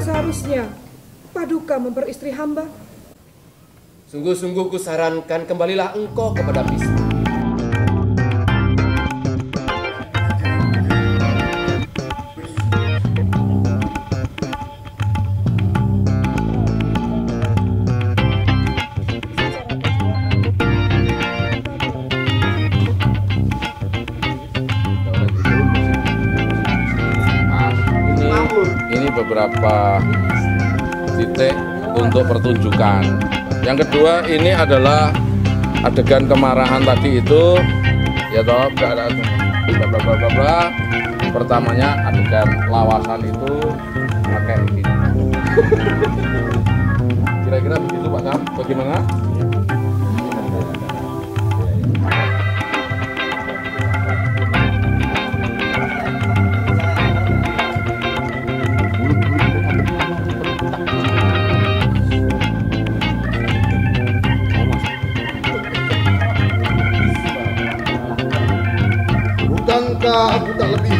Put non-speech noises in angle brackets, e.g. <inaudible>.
seharusnya Paduka memperistri hamba. Sungguh-sungguh kusarankan kembalilah engkau kepada Bisma. Beberapa titik untuk pertunjukan. Yang kedua ini adalah adegan kemarahan tadi itu ya toh bla bla bla bla. Pertamanya adegan lawasan itu pakai ini. <laughs> Kira-kira begitu Pak Sam, bagaimana? 啊，不打了。